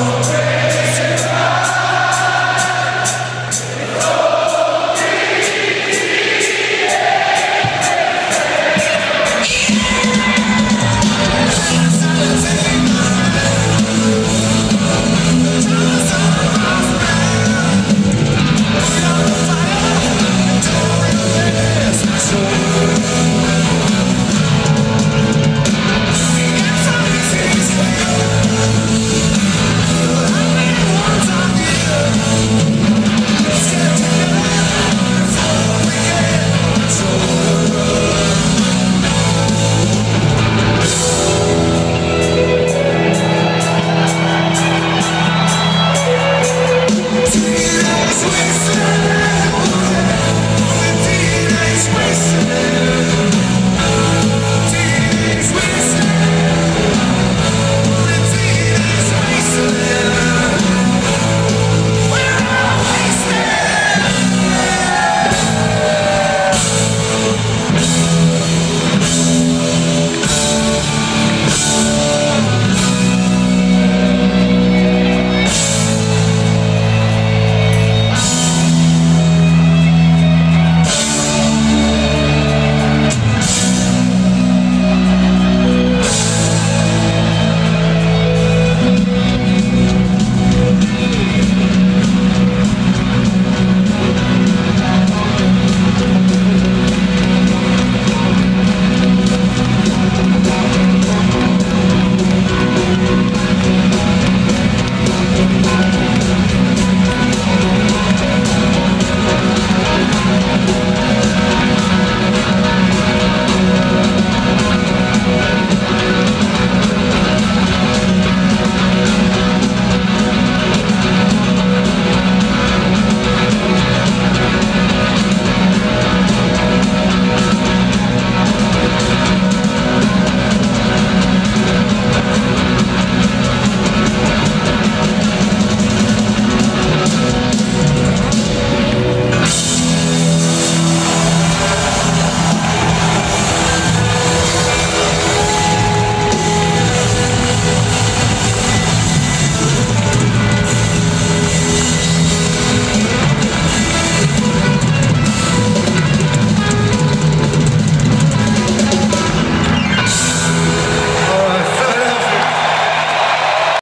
Oh,